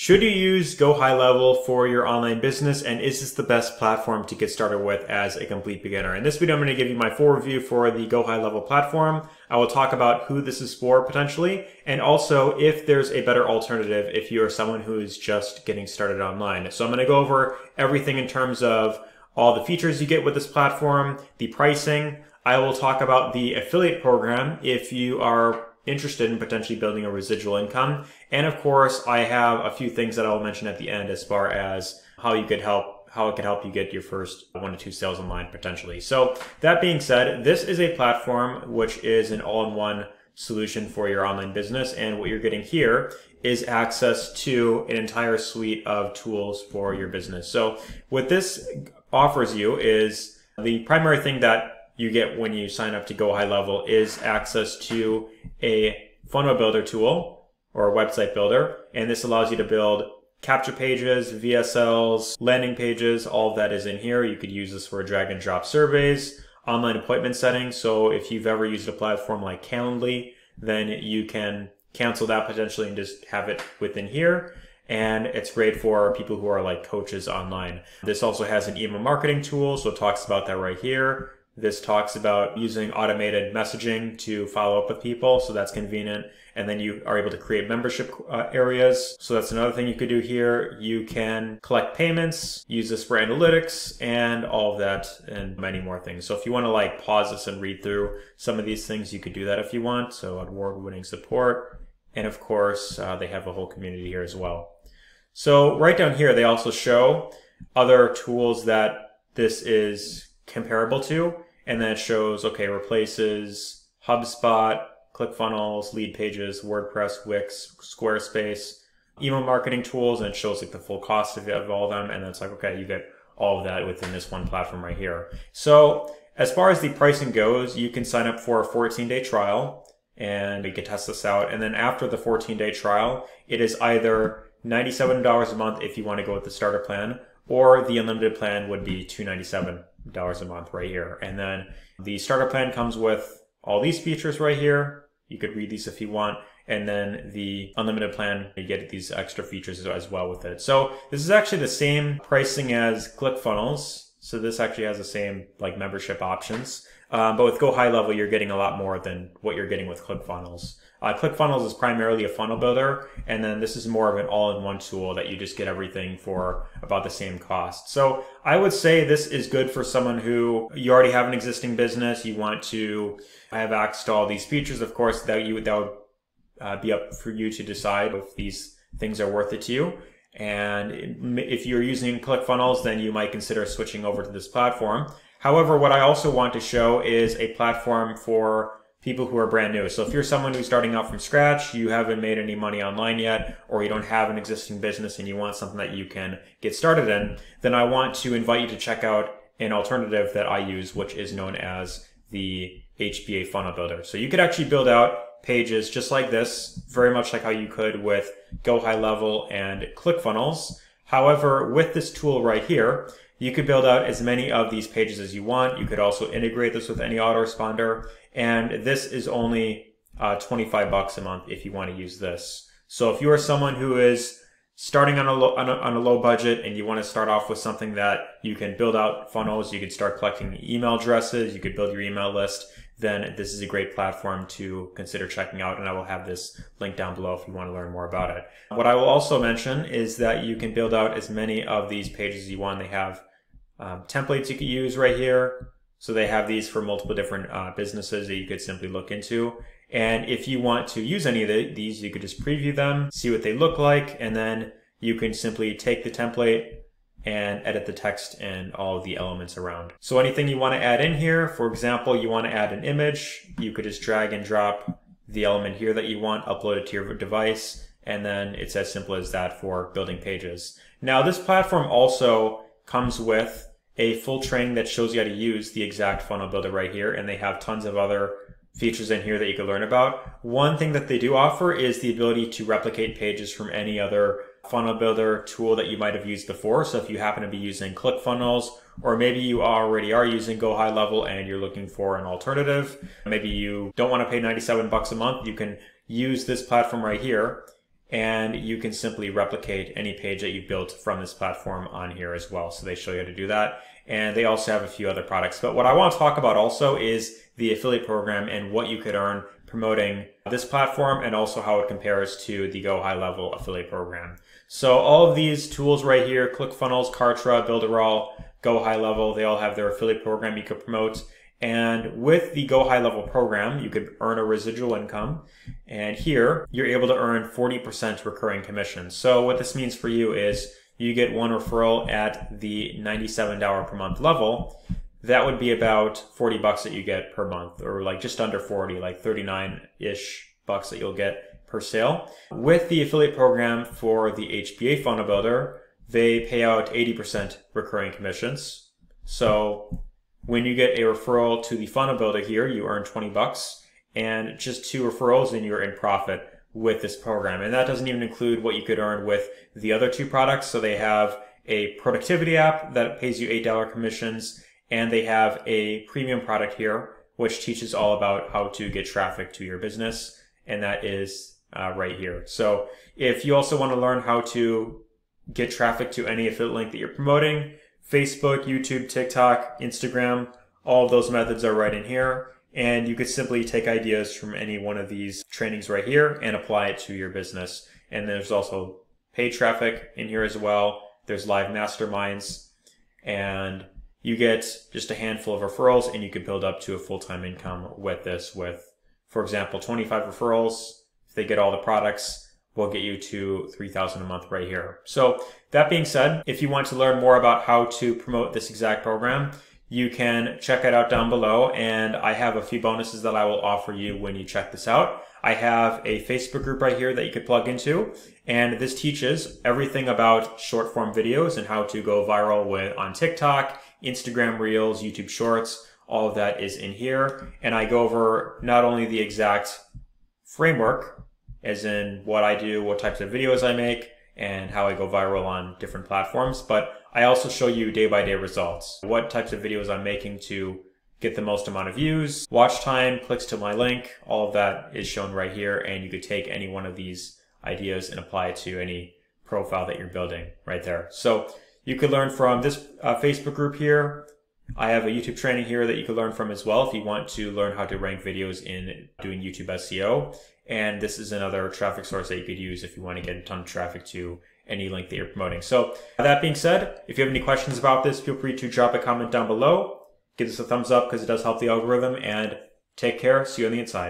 Should you use Go High Level for your online business and is this the best platform to get started with as a complete beginner? In this video, I'm going to give you my full review for the Go High Level platform. I will talk about who this is for potentially and also if there's a better alternative if you are someone who is just getting started online. So I'm going to go over everything in terms of all the features you get with this platform, the pricing. I will talk about the affiliate program if you are interested in potentially building a residual income. And of course, I have a few things that I'll mention at the end as far as how you could help how it could help you get your first one to two sales online potentially. So that being said, this is a platform which is an all-in-one solution for your online business. And what you're getting here is access to an entire suite of tools for your business. So what this offers you is the primary thing that you get when you sign up to Go High Level is access to a funnel builder tool or a website builder. And this allows you to build capture pages, VSLs, landing pages, all of that is in here. You could use this for drag and drop surveys, online appointment settings. So if you've ever used a platform like Calendly, then you can cancel that potentially and just have it within here. And it's great for people who are like coaches online. This also has an email marketing tool. So it talks about that right here. This talks about using automated messaging to follow up with people, so that's convenient. And then you are able to create membership uh, areas. So that's another thing you could do here. You can collect payments, use this for analytics, and all of that, and many more things. So if you want to like pause this and read through some of these things, you could do that if you want. So award-winning support. And of course, uh, they have a whole community here as well. So right down here, they also show other tools that this is comparable to. And then it shows, okay, replaces HubSpot, ClickFunnels, Leadpages, WordPress, Wix, Squarespace, email marketing tools, and it shows like the full cost of, of all of them. And then it's like, okay, you get all of that within this one platform right here. So as far as the pricing goes, you can sign up for a 14 day trial and you can test this out. And then after the 14 day trial, it is either $97 a month if you want to go with the starter plan, or the unlimited plan would be $297 dollars a month right here. And then the starter plan comes with all these features right here. You could read these if you want. And then the unlimited plan, you get these extra features as well with it. So this is actually the same pricing as ClickFunnels. So this actually has the same like membership options. Um, but with Go High Level, you're getting a lot more than what you're getting with ClickFunnels. Uh, ClickFunnels is primarily a funnel builder, and then this is more of an all-in-one tool that you just get everything for about the same cost. So I would say this is good for someone who you already have an existing business, you want to have access to all these features. Of course, that you that would uh, be up for you to decide if these things are worth it to you. And if you're using ClickFunnels, then you might consider switching over to this platform. However, what I also want to show is a platform for people who are brand new. So if you're someone who's starting out from scratch, you haven't made any money online yet, or you don't have an existing business and you want something that you can get started in, then I want to invite you to check out an alternative that I use, which is known as the HBA funnel builder. So you could actually build out pages just like this, very much like how you could with Go High Level and ClickFunnels. However, with this tool right here, you could build out as many of these pages as you want. You could also integrate this with any autoresponder. And this is only uh, 25 bucks a month if you want to use this. So if you are someone who is starting on a, low, on a, on a low budget and you want to start off with something that you can build out funnels, you can start collecting email addresses, you could build your email list, then this is a great platform to consider checking out. And I will have this link down below if you want to learn more about it. What I will also mention is that you can build out as many of these pages as you want. They have um, templates you could use right here. So they have these for multiple different uh, businesses that you could simply look into. And if you want to use any of the, these, you could just preview them, see what they look like, and then you can simply take the template and edit the text and all the elements around. So anything you want to add in here, for example, you want to add an image, you could just drag and drop the element here that you want, upload it to your device, and then it's as simple as that for building pages. Now this platform also comes with a full training that shows you how to use the exact funnel builder right here. And they have tons of other features in here that you can learn about. One thing that they do offer is the ability to replicate pages from any other funnel builder tool that you might have used before. So if you happen to be using ClickFunnels, or maybe you already are using Go High Level and you're looking for an alternative, maybe you don't want to pay 97 bucks a month, you can use this platform right here and you can simply replicate any page that you've built from this platform on here as well. So they show you how to do that. And they also have a few other products. But what I want to talk about also is the affiliate program and what you could earn promoting this platform and also how it compares to the Go High Level affiliate program. So all of these tools right here, ClickFunnels, Kartra, Builderall, Go High Level, they all have their affiliate program you could promote. And with the Go High Level program, you could earn a residual income. And here, you're able to earn 40% recurring commissions. So what this means for you is you get one referral at the $97 per month level. That would be about 40 bucks that you get per month, or like just under 40, like 39 ish bucks that you'll get per sale. With the affiliate program for the HBA funnel builder, they pay out 80% recurring commissions. So when you get a referral to the funnel builder here, you earn 20 bucks and just two referrals and you're in profit with this program. And that doesn't even include what you could earn with the other two products. So they have a productivity app that pays you $8 commissions and they have a premium product here, which teaches all about how to get traffic to your business. And that is uh, right here. So if you also want to learn how to get traffic to any affiliate link that you're promoting, Facebook, YouTube, TikTok, Instagram, all of those methods are right in here. And you could simply take ideas from any one of these trainings right here and apply it to your business. And there's also paid traffic in here as well. There's live masterminds and you get just a handful of referrals and you could build up to a full-time income with this with, for example, 25 referrals. If they get all the products, will get you to 3000 a month right here. So that being said, if you want to learn more about how to promote this exact program, you can check it out down below. And I have a few bonuses that I will offer you when you check this out. I have a Facebook group right here that you could plug into. And this teaches everything about short form videos and how to go viral with on TikTok, Instagram Reels, YouTube Shorts. All of that is in here. And I go over not only the exact framework as in what I do, what types of videos I make, and how I go viral on different platforms. But I also show you day by day results, what types of videos I'm making to get the most amount of views, watch time, clicks to my link, all of that is shown right here. And you could take any one of these ideas and apply it to any profile that you're building right there. So you could learn from this uh, Facebook group here. I have a YouTube training here that you can learn from as well if you want to learn how to rank videos in doing YouTube SEO. And this is another traffic source that you could use if you want to get a ton of traffic to any link that you're promoting. So that being said, if you have any questions about this, feel free to drop a comment down below. Give this a thumbs up because it does help the algorithm and take care. See you on the inside.